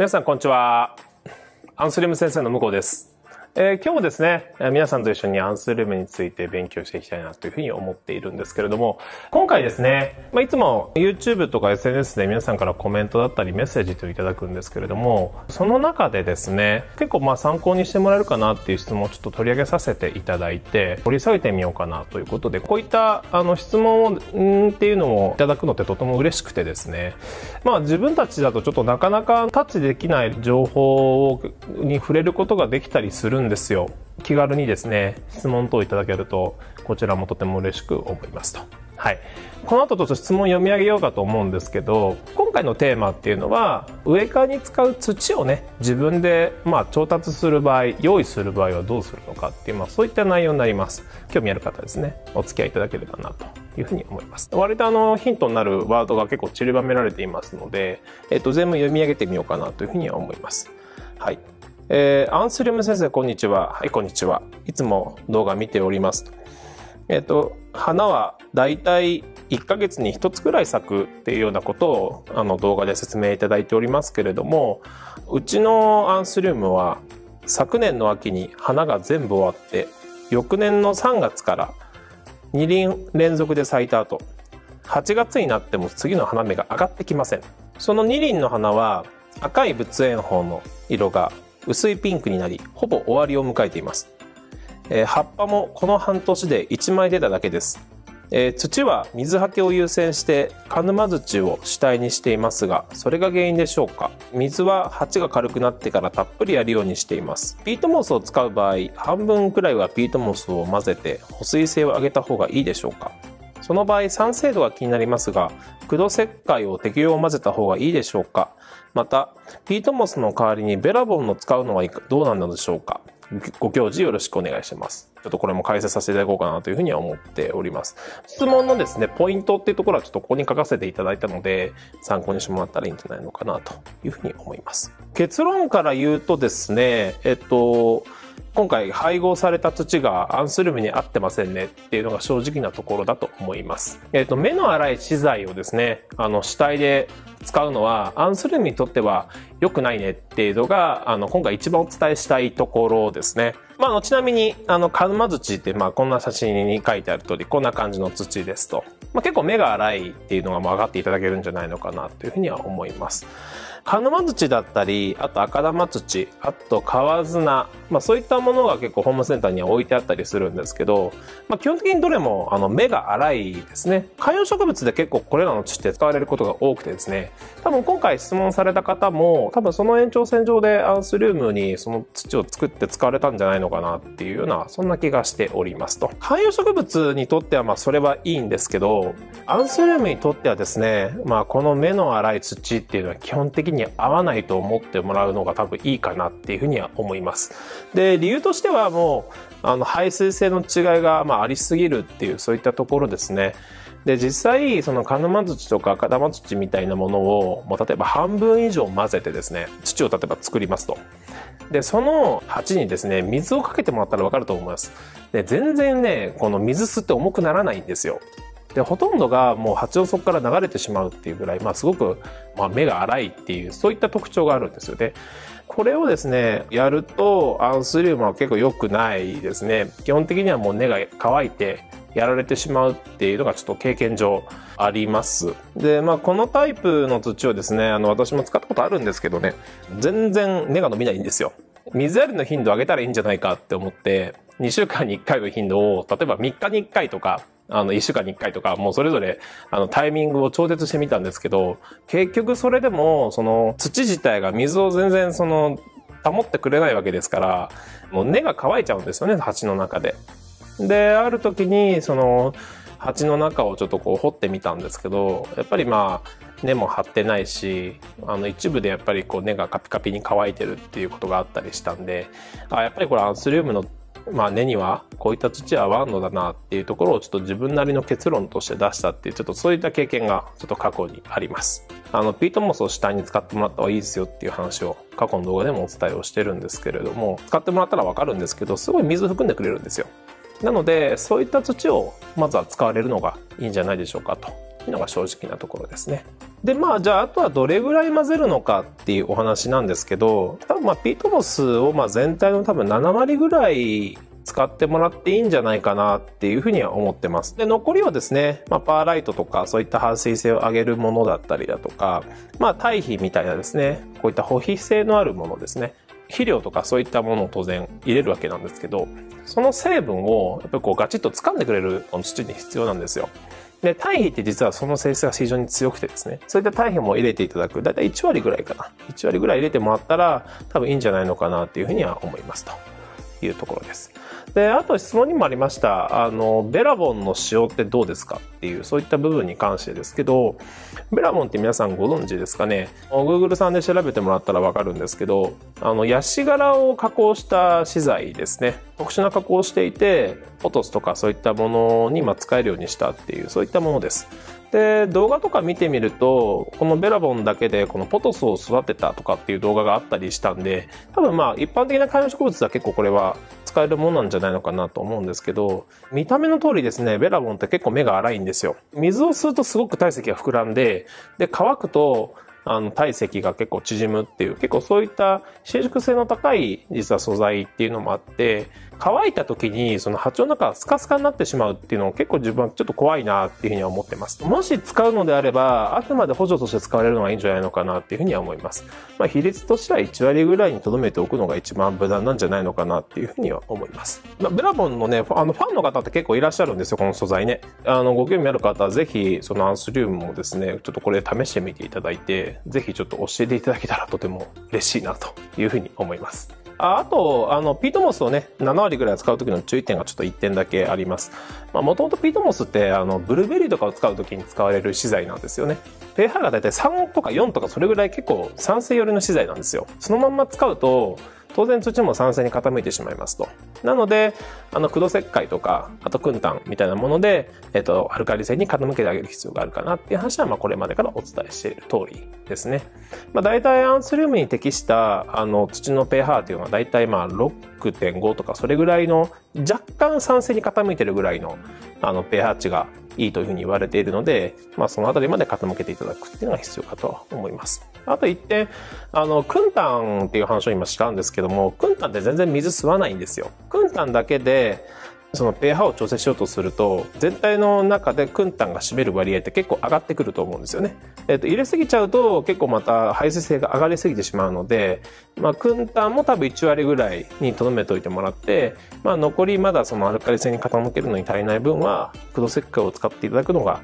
皆さんこんにちは。アンスリム先生の向こうです。えー、今日もですね、皆さんと一緒にアンスリムについて勉強していきたいなというふうに思っているんですけれども、今回ですね、まあ、いつも YouTube とか SNS で皆さんからコメントだったりメッセージといただくんですけれども、その中でですね、結構まあ参考にしてもらえるかなっていう質問をちょっと取り上げさせていただいて、掘り下げてみようかなということで、こういったあの質問をんっていうのをいただくのってとても嬉しくてですね、まあ自分たちだとちょっとなかなかタッチできない情報に触れることができたりするんですよ。気軽にですね、質問等いただけると、こちらもとても嬉しく思いますと。はい。この後ちょっと質問読み上げようかと思うんですけど、今回のテーマっていうのは、植え替えに使う土をね、自分で、まあ、調達する場合、用意する場合はどうするのかっていう、まあ、そういった内容になります。興味ある方ですね、お付き合いいただければなというふうに思います。割とあの、ヒントになるワードが結構散りばめられていますので、えっと、全部読み上げてみようかなというふうには思います。はい。えー、アンスリウム先生、こんにちは。はい、こんにちは。いつも動画見ております。えっ、ー、と、花はだいたい1ヶ月に1つくらい咲くっていうようなことをあの動画で説明いただいておりますけれども、うちのアンスリウムは昨年の秋に花が全部終わって、翌年の3月から2輪連続で咲いた後、8月になっても次の花芽が上がってきません。その2輪の花は赤い仏炎苞の色が薄いピンクになり、ほぼ終わりを迎えています。えー、葉っぱもこの半年で1枚出ただけです。えー、土は水はけを優先して鹿沼土を主体にしていますが、それが原因でしょうか？水は鉢が軽くなってからたっぷりやるようにしています。ピートモスを使う場合、半分くらいはピートモスを混ぜて保水性を上げた方がいいでしょうか？その場合、酸性度が気になりますが、駆動石灰を適量混ぜた方がいいでしょうか？また、ピートモスの代わりにベラボンの使うのはどうなんでしょうかご教示よろしくお願いします。ちょっとこれも解説させていただこうかなというふうには思っております。質問のですね、ポイントっていうところはちょっとここに書かせていただいたので、参考にしてもらったらいいんじゃないのかなというふうに思います。結論から言うとですね、えっと、今回配合された土がアンスルムに合ってませんねっていうのが正直なところだと思います。えっ、ー、と、目の粗い資材をですね、あの、主体で使うのはアンスルムにとっては良くないねっていうのが、あの、今回一番お伝えしたいところですね。まあ、ちなみに、あの、カルマ土って、まあ、こんな写真に書いてある通り、こんな感じの土ですと。まあ、結構目が粗いっていうのが分かっていただけるんじゃないのかなというふうには思います。鹿沼土だったり、あと赤玉土、あと川砂、まあそういったものが結構ホームセンターには置いてあったりするんですけど、まあ基本的にどれもあの目が粗いですね。観葉植物で結構これらの土って使われることが多くてですね、多分今回質問された方も、多分その延長線上でアンスルームにその土を作って使われたんじゃないのかなっていうような、そんな気がしておりますと。観葉植物にとってはまあそれはいいんですけど、アンスルームにとってはですね、まあこの目の粗い土っていうのは基本的に合わないと思ってもらうのが多分いいかなっていうふうには思います。で、理由としてはもう、あの、排水性の違いが、まあ、ありすぎるっていう、そういったところですね。で、実際、その鹿沼土とか片玉土みたいなものを、もう例えば半分以上混ぜてですね、土を例えば作りますと。で、その鉢にですね、水をかけてもらったらわかると思います。で、全然ね、この水吸って重くならないんですよ。で、ほとんどがもう蜂をそこから流れてしまうっていうぐらい、まあすごく、まあ目が粗いっていう、そういった特徴があるんですよね。これをですね、やると、アンスリウムは結構良くないですね。基本的にはもう根が乾いて、やられてしまうっていうのがちょっと経験上あります。で、まあこのタイプの土をですね、あの私も使ったことあるんですけどね、全然根が伸びないんですよ。水やりの頻度を上げたらいいんじゃないかって思って、2週間に1回の頻度を、例えば3日に1回とか、あの、一週間に一回とか、もうそれぞれ、あの、タイミングを調節してみたんですけど、結局それでも、その、土自体が水を全然、その、保ってくれないわけですから、もう根が乾いちゃうんですよね、鉢の中で。で、ある時に、その、鉢の中をちょっとこう掘ってみたんですけど、やっぱりまあ、根も張ってないし、あの一部でやっぱりこう根がカピカピに乾いてるっていうことがあったりしたんで、あやっぱりこれアンスリウムのまあ根にはこういった土はワンドだなっていうところをちょっと自分なりの結論として出したっていうちょっとそういった経験がちょっと過去にあります。あのピートモスを主体に使ってもらった方がいいですよっていう話を過去の動画でもお伝えをしてるんですけれども使ってもらったらわかるんですけどすごい水含んでくれるんですよ。なのでそういった土をまずは使われるのがいいんじゃないでしょうかとのが正直なところですね。で、まあ、じゃあ、あとはどれぐらい混ぜるのかっていうお話なんですけど、多分まあ、ピートモスをまあ全体の多分7割ぐらい使ってもらっていいんじゃないかなっていうふうには思ってます。で、残りはですね、まあ、パーライトとかそういった排水性を上げるものだったりだとか、まあ、堆肥みたいなですね、こういった保肥性のあるものですね。肥料とかそういったものを当然入れるわけなんですけど、その成分をやっぱりこうガチッと掴んでくれる土に必要なんですよ。で、堆肥って実はその性質が非常に強くてですね、そういった堆肥も入れていただく、だいたい1割ぐらいかな。1割ぐらい入れてもらったら多分いいんじゃないのかなっていうふうには思いますというところです。で、あと質問にもありました、あの、ベラボンの使用ってどうですかっていう、そういった部分に関してですけど、ベラボンって皆さんご存知ですかね ?Google さんで調べてもらったらわかるんですけど、あの、ヤシ柄を加工した資材ですね。特殊な加工をしていて、ポトスとかそういったものにま使えるようにしたっていう、そういったものです。で、動画とか見てみると、このベラボンだけでこのポトスを育てたとかっていう動画があったりしたんで、多分まあ一般的な観葉植物は結構これは使えるものなんじゃないのかなと思うんですけど、見た目の通りですね、ベラボンって結構目が粗いんですよ。水を吸うとすごく体積が膨らんで、で、乾くと、あの、体積が結構縮むっていう、結構そういった伸縮性の高い実は素材っていうのもあって、乾いた時にその波長の中がスカスカになってしまうっていうのを結構自分はちょっと怖いなっていうふうには思ってます。もし使うのであれば、あくまで補助として使われるのがいいんじゃないのかなっていうふうには思います。まあ、比率としては1割ぐらいに留めておくのが一番無難なんじゃないのかなっていうふうには思います。まあ、ブラボンのね、あのファンの方って結構いらっしゃるんですよ、この素材ね。あの、ご興味ある方はぜひそのアンスリウムもですね、ちょっとこれ試してみていただいて、ぜひちょっと教えていただけたらとても嬉しいなというふうに思います。あと、あの、ピートモスをね、7割ぐらい使う時の注意点がちょっと1点だけあります。まあ、もともとピートモスって、あの、ブルーベリーとかを使う時に使われる資材なんですよね。pH がだいたい3とか4とかそれぐらい結構酸性寄りの資材なんですよ。そのまんま使うと、当然土も酸性に傾いてしまいますと。なので、あの、黒石灰とか、あと訓炭みたいなもので、えっと、アルカリ性に傾けてあげる必要があるかなっていう話は、まあ、これまでからお伝えしている通りですね。まあ、大体アンスリウムに適した、あの、土の pH っていうのは大体まあ、6.5とか、それぐらいの、若干酸性に傾いてるぐらいの、あの、pH 値がいいというふうに言われているので、まあ、そのあたりまで傾けていただくっていうのが必要かとは思います。あと一点、あの、クンタンっていう話を今したんですけども、クンタンって全然水吸わないんですよ。クンタンだけで、その pH を調整しようとすると、全体の中でクンタンが占める割合って結構上がってくると思うんですよね。えっ、と、入れすぎちゃうと結構また排水性が上がりすぎてしまうので、まあ、クンタンも多分1割ぐらいに留めておいてもらって、まあ、残りまだそのアルカリ性に傾けるのに足りない分は、黒石灰を使っていただくのが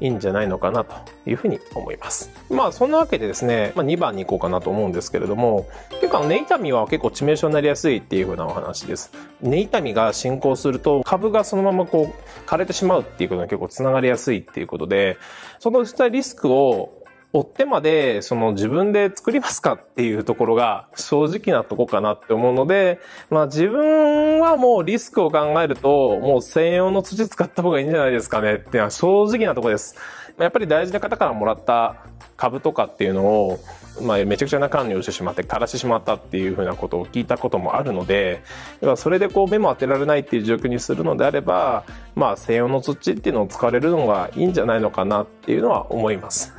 いいんじゃないのかなというふうに思います。まあそんなわけでですね、まあ、2番に行こうかなと思うんですけれども、結構根痛みは結構致命傷になりやすいっていうふうなお話です。根痛みが進行すると株がそのままこう枯れてしまうっていうことに結構つながりやすいっていうことで、そのリスクを追ってまで、その自分で作りますかっていうところが正直なとこかなって思うので、まあ自分はもうリスクを考えると、もう専用の土使った方がいいんじゃないですかねっていうのは正直なとこです。やっぱり大事な方からもらった株とかっていうのを、まあ、めちゃくちゃな管理をしてしまって、枯らしてしまったっていうふうなことを聞いたこともあるので、それでこう目も当てられないっていう状況にするのであれば、まあ、専用の土っていうのを使われるのがいいんじゃないのかなっていうのは思います。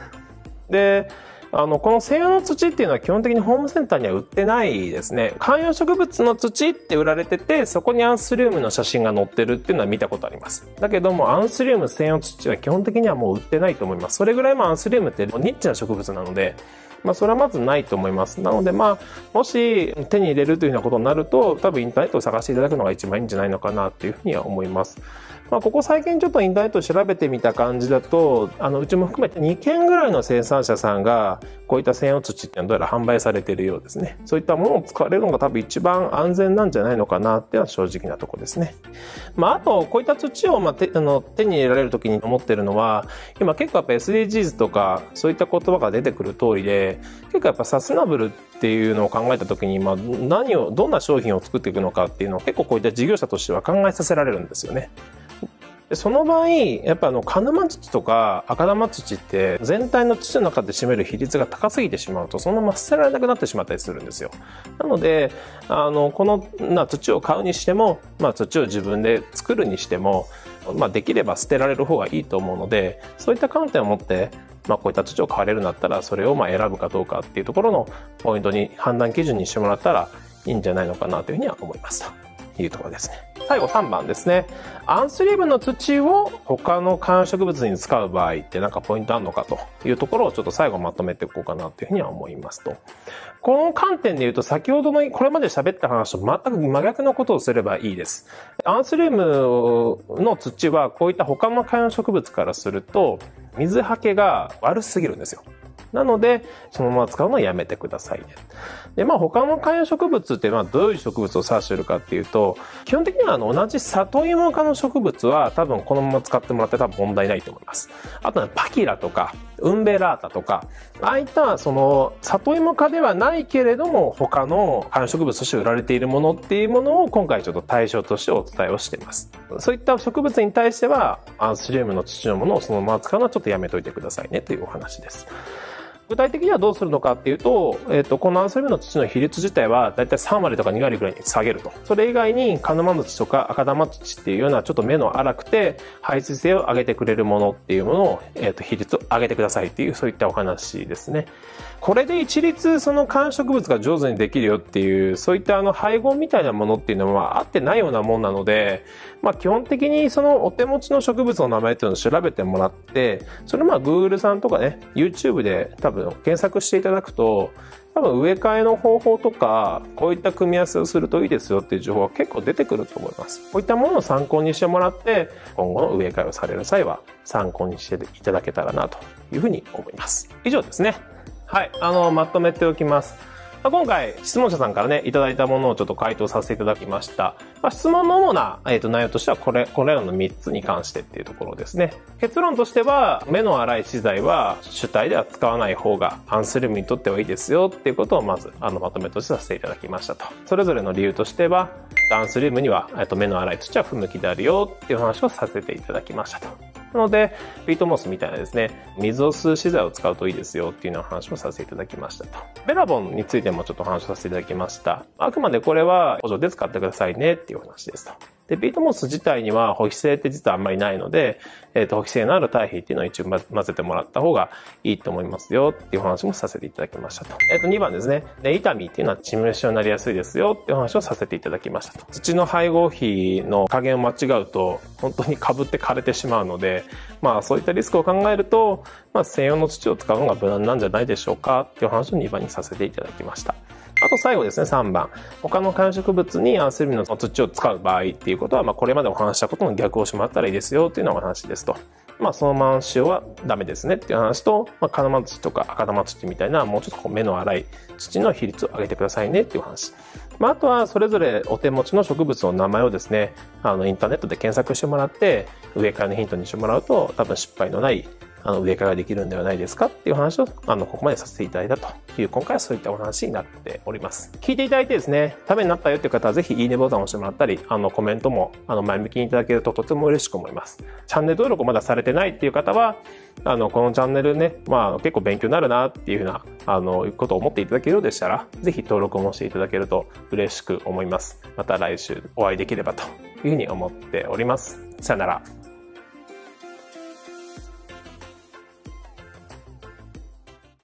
で、あの、この西洋の土っていうのは基本的にホームセンターには売ってないですね。観葉植物の土って売られてて、そこにアンスリウムの写真が載ってるっていうのは見たことあります。だけども、アンスリウム専用土は基本的にはもう売ってないと思います。それぐらいもアンスリウムってニッチな植物なので、まあ、それはまずないと思います。なので、まあ、もし手に入れるというようなことになると、多分インターネットを探していただくのが一番いいんじゃないのかなっていうふうには思います。まあ、ここ最近ちょっとインターネット調べてみた感じだと、あの、うちも含めて2件ぐらいの生産者さんが、こういった専用土っていうのはどうやら販売されているようですね。そういったものを使われるのが多分一番安全なんじゃないのかなっていうのは正直なとこですね。まあ、あと、こういった土を、まあ、手あの手に入れられる時に思ってるのは、今結構やっぱ SDGs とか、そういった言葉が出てくる通りで、結構やっぱサスナブルっていうのを考えた時に、まあ、何を、どんな商品を作っていくのかっていうのを結構こういった事業者としては考えさせられるんですよね。その場合、やっぱあの、金沼土とか赤玉土って全体の土の中で占める比率が高すぎてしまうと、そのまま捨てられなくなってしまったりするんですよ。なので、あの、この、な、土を買うにしても、まあ土を自分で作るにしても、まあ、できれば捨てられる方がいいと思うので、そういった観点を持って、まあ、こういった土を買われるんだったら、それをまあ選ぶかどうかっていうところのポイントに、判断基準にしてもらったらいいんじゃないのかなというふうには思いますというところですね。最後3番ですね。アンスリーブの土を他の観葉植物に使う場合ってなんかポイントあるのかというところをちょっと最後まとめていこうかなというふうには思いますと。この観点で言うと先ほどのこれまで喋った話と全く真逆のことをすればいいです。アンスリームの土はこういった他の観葉植物からすると水はけが悪すぎるんですよ。なので、そのまま使うのはやめてくださいね。で、まあ他の観葉植物ってまあどういう植物を指してるかっていうと、基本的にはあの同じ里芋科の植物は多分このまま使ってもらって多分問題ないと思います。あとはパキラとか、ウンベラータとか、ああいったその里芋科ではないけれども他の観葉植物として売られているものっていうものを今回ちょっと対象としてお伝えをしています。そういった植物に対してはアンスリウムの土のものをそのまま使うのはちょっとやめといてくださいねというお話です。具体的にはどうするのかっていうと、えっ、ー、と、このアンスリウムの土の比率自体はだいたい3割とか2割ぐらいに下げると。それ以外に、カヌマ土とか赤玉土っていうようなちょっと目の粗くて排水性を上げてくれるものっていうものを、えっ、ー、と、比率を上げてくださいっていう、そういったお話ですね。これで一律その観植物が上手にできるよっていう、そういったあの配合みたいなものっていうのは合ってないようなもんなので、まあ基本的にそのお手持ちの植物の名前っていうのを調べてもらって、それまあ Google さんとかね、YouTube で多分検索していただくと、多分植え替えの方法とか、こういった組み合わせをするといいですよっていう情報は結構出てくると思います。こういったものを参考にしてもらって、今後の植え替えをされる際は参考にしていただけたらなというふうに思います。以上ですね。はい、あの、まとめておきます。まあ、今回、質問者さんからね、いただいたものをちょっと回答させていただきました。まあ、質問の主な、えー、と内容としては、これ、これらの3つに関してっていうところですね。結論としては、目の粗い資材は主体では使わない方が、アンスリムにとってはいいですよっていうことをまず、あの、まとめとしてさせていただきましたと。それぞれの理由としては、アンスリムには、えっと、目の粗い土は不向きであるよっていう話をさせていただきましたと。なので、ピートモスみたいなですね、水を吸う資材を使うといいですよっていうような話をさせていただきましたと。ベラボンについてもちょっと話をさせていただきました。あくまでこれは補助で使ってくださいねっていう話ですと。で、ビートモス自体には保肥性って実はあんまりないので、えっ、ー、と、保肥性のある堆肥っていうのを一応混ぜてもらった方がいいと思いますよっていう話もさせていただきましたと。えっ、ー、と、2番ですね。で、痛みっていうのは致命傷になりやすいですよっていう話をさせていただきましたと。土の配合比の加減を間違うと、本当に被って枯れてしまうので、まあそういったリスクを考えると、まあ専用の土を使うのが無難なんじゃないでしょうかっていう話を2番にさせていただきました。あと最後ですね、3番。他の観葉植物にアンスリムの土を使う場合っていうことは、まあ、これまでお話したことの逆をしてもらったらいいですよっていうのがお話ですと。まあ、そのまま使用はダメですねっていう話と、まあ、金マ土とか赤玉土みたいな、もうちょっとこう目の粗い土の比率を上げてくださいねっていう話。まあ、あとは、それぞれお手持ちの植物の名前をですね、あの、インターネットで検索してもらって、植え替えのヒントにしてもらうと、多分失敗のないあの、植え替えができるんではないですか？っていう話を、あの、ここまでさせていただいたという、今回はそういったお話になっております。聞いていただいてですね、ためになったよっていう方はぜひいいねボタンを押してもらったり、あの、コメントも、あの、前向きにいただけるととても嬉しく思います。チャンネル登録まだされてないっていう方は、あの、このチャンネルね、まあ、結構勉強になるなっていうふうな、あの、ことを思っていただけるようでしたら、ぜひ登録もしていただけると嬉しく思います。また来週お会いできればというふうに思っております。さよなら。